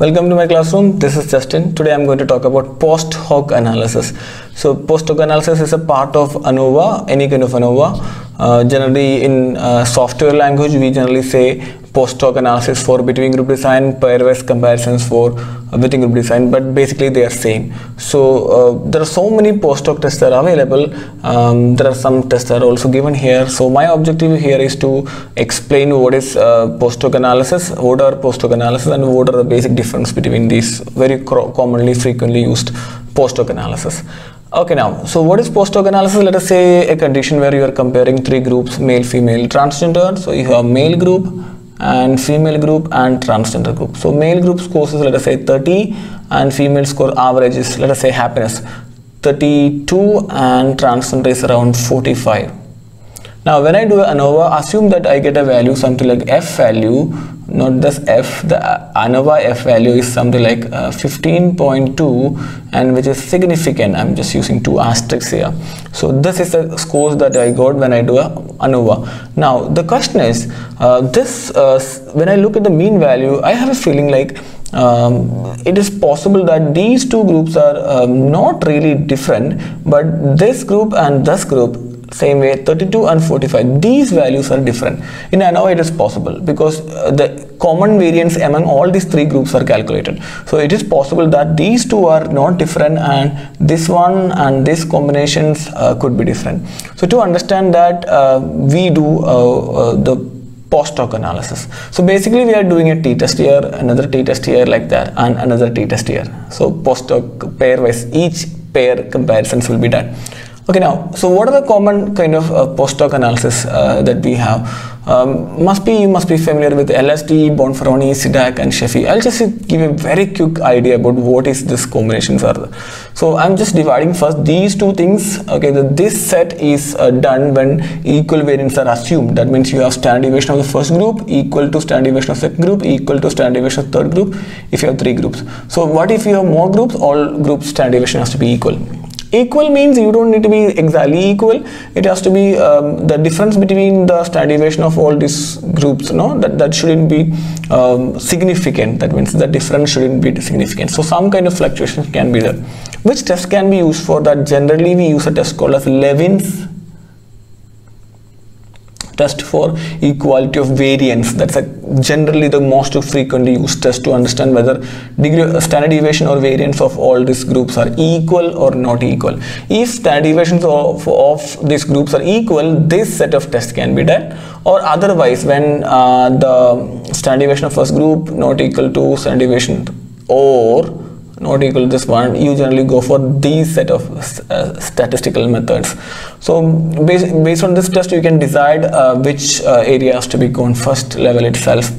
Welcome to my classroom. This is Justin. Today I'm going to talk about post hoc analysis. So post hoc analysis is a part of ANOVA, any kind of ANOVA. Uh, generally in uh, software language we generally say post hoc analysis for between group design, pairwise comparisons for within group design, but basically they are same. So uh, there are so many post hoc tests that are available. Um, there are some tests that are also given here. So my objective here is to explain what is uh, post hoc analysis, what are post hoc analysis, and what are the basic difference between these very commonly frequently used post hoc analysis. Okay, now, so what is post hoc analysis? Let us say a condition where you are comparing three groups male, female, transgender. So you have male group and female group and transgender group. So male group scores is let us say 30 and female score average is let us say happiness 32 and transgender is around 45. Now when I do ANOVA, assume that I get a value something like F value, not this F, the ANOVA F value is something like uh, 15.2 and which is significant. I'm just using two asterisks here. So this is the scores that I got when I do a ANOVA. Now the question is, uh, this uh, when I look at the mean value, I have a feeling like um, it is possible that these two groups are um, not really different, but this group and this group same way 32 and 45 these values are different. In ANOVA it is possible because uh, the common variance among all these three groups are calculated. So it is possible that these two are not different and this one and this combinations uh, could be different. So to understand that uh, we do uh, uh, the post hoc analysis. So basically we are doing a t-test here another t-test here like that and another t-test here. So post hoc pairwise each pair comparisons will be done Okay, now, so what are the common kind of uh, post hoc analysis uh, that we have? Um, must be you must be familiar with LSD, Bonferroni, Sidak, and Scheffe. I'll just give a very quick idea about what is this combinations are. So I'm just dividing first these two things. Okay, the, this set is uh, done when equal variants are assumed. That means you have standard deviation of the first group equal to standard deviation of second group equal to standard deviation of third group. If you have three groups. So what if you have more groups? All groups standard deviation has to be equal equal means you don't need to be exactly equal. It has to be um, the difference between the standard deviation of all these groups no? That that shouldn't be um, significant. That means the difference shouldn't be significant. So some kind of fluctuations can be there. Which test can be used for that? Generally we use a test called as Levene's test for equality of variance. That's a generally the most frequently used test to understand whether degree standard deviation or variance of all these groups are equal or not equal. If standard deviations of, of these groups are equal this set of tests can be done. Or otherwise when uh, the standard deviation of first group not equal to standard deviation or not equal to this one you generally go for these set of uh, statistical methods. So based, based on this test you can decide uh, which uh, area has to be gone first level itself.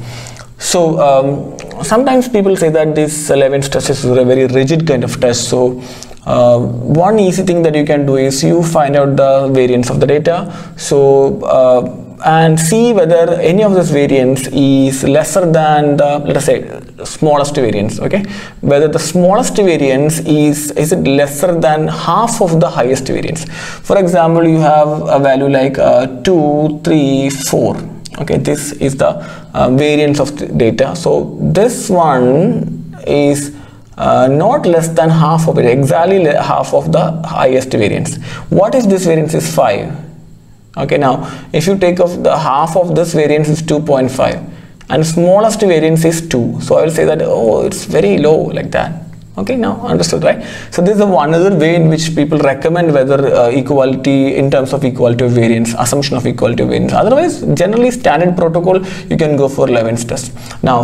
So um, sometimes people say that this Levene's test is a very rigid kind of test. So uh, one easy thing that you can do is you find out the variance of the data. So uh, and see whether any of this variance is lesser than the let us say smallest variance okay? Whether the smallest variance is is it lesser than half of the highest variance for example you have a value like uh, 2 3 4 okay? This is the uh, variance of the data. So this one is uh, not less than half of it exactly half of the highest variance what is this variance is 5 okay now if you take off the half of this variance is 2.5 and smallest variance is 2 so i will say that oh it's very low like that. Okay now understood right? So this is one other way in which people recommend whether uh, equality in terms of equality of variance assumption of equality of variance. Otherwise generally standard protocol you can go for Levene's test. Now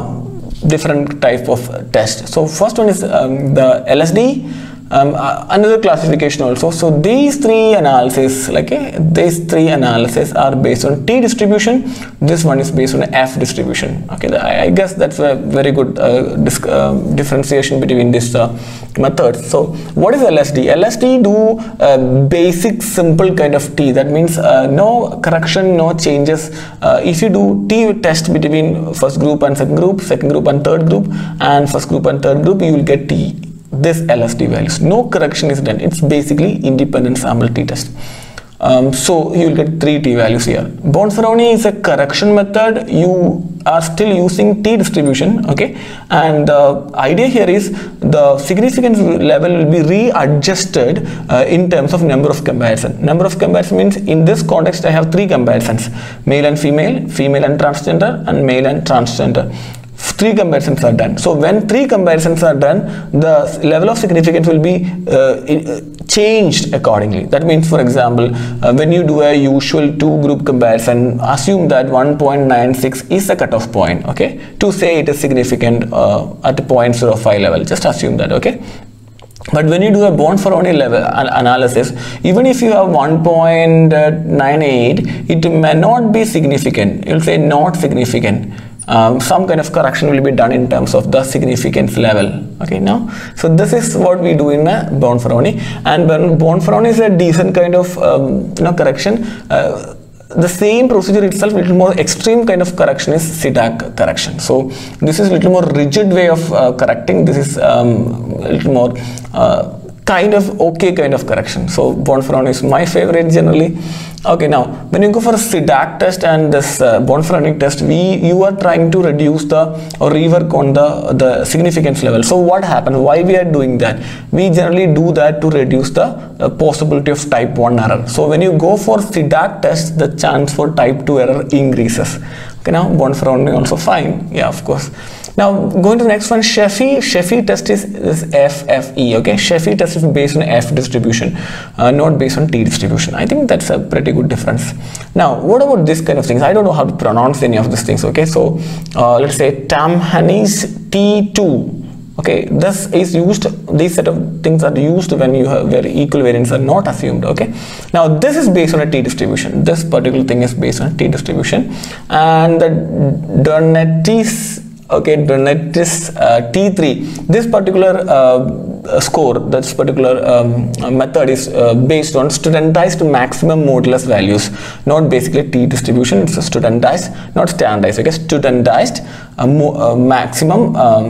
different type of test. So first one is um, the LSD um, uh, another classification also. So these three analysis like uh, these three analysis are based on t distribution. This one is based on f distribution. Okay the, I, I, guess that's a very good uh, uh, differentiation between these uh, methods. So what is lsd lsd do basic simple kind of t. That means uh, no correction no changes. If you do t test between first group and second group second group and third group and first group and third group you will get t this LSD values. No correction is done. It's basically independent sample t-test. um, so you will get three t values here. Bonferroni is a correction method. You are still using t distribution, okay? And the idea here is the significance level will be readjusted uh, in terms of number of comparison. Number of comparison means in this context I have three comparisons: male and female, female and transgender, and male and transgender three comparisons are done. So when three comparisons are done, the level of significance will be uh, uh, changed accordingly. That means, for example, uh, when you do a usual two-group comparison, assume that 1.96 is the cutoff point. Okay, to say it is significant uh, at 0.05 level, just assume that. Okay. But when you do a Bonferroni level analysis, even if you have 1.98, it may not be significant. You'll say not significant um, some kind of correction will be done in terms of the significance level. Okay now so this is what we do in a Bonferroni and Bonferroni is a decent kind of um, you know correction uh, the same procedure itself little more extreme kind of correction is Sidak correction. So this is a little more rigid way of uh, correcting. This is um, little more uh, kind of okay kind of correction so Bonferroni is my favorite generally Okay, now when you go for a Sidak test and this uh, Bonferroni test, we you are trying to reduce the or rework on the the significance level. So what happened? Why we are doing that? We generally do that to reduce the uh, possibility of type 1 error. So when you go for Sidak test, the chance for type 2 error increases. Okay, now Bonferroni also fine. Yeah, of course. Now going to the next one, Scheffe. Scheffe test is, is FFE. Okay, Scheffe test is based on F distribution, uh, not based on T distribution. I think that's a pretty good difference. Now, what about this kind of things? I don't know how to pronounce any of these things. Okay, so uh, let's say Tamhane's T2 okay this is used these set of things are used when you have where equal variants are not assumed okay? Now this is based on a t distribution this particular thing is based on a t distribution and the Donettis okay Donettis uh, T3 this particular uh, score this particular um, method is uh, based on studentized maximum modulus values not basically T distribution it's studentized not standardized okay studentized uh, uh, maximum um,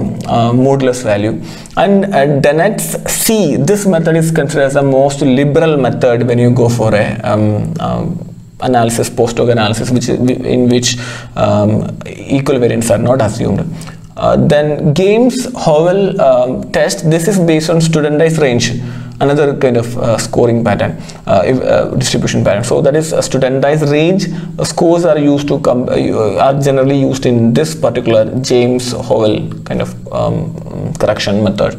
modulus value and uh, Dennett's C this method is considered as the most liberal method when you go for a um, um analysis, post hoc analysis, which in which um, equal variants are not assumed. Uh, then Games Howell um, test. This is based on studentized range, another kind of uh, scoring pattern, uh, if, uh, distribution pattern. So that is a studentized range. scores are used to come uh, are generally used in this particular Games Howell kind of um, correction method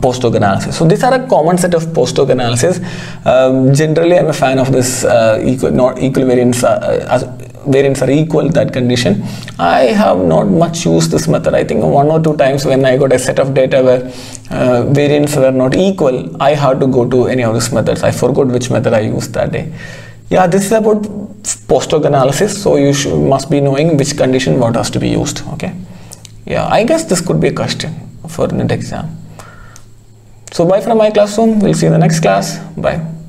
post hoc analysis. So these are a common set of post hoc analysis. Um, generally, I'm a fan of this uh, equal variance uh, variants are equal that condition. I have not much used this method. I think one or two times when I got a set of data where uh, variants were not equal, I had to go to any of these methods. I forgot which method I used that day. Yeah, this is about post hoc analysis. So you should, must be knowing which condition what has to be used. Okay. Yeah, I guess this could be a question for NET exam. So bye from my classroom. We'll see you in the next class. Bye.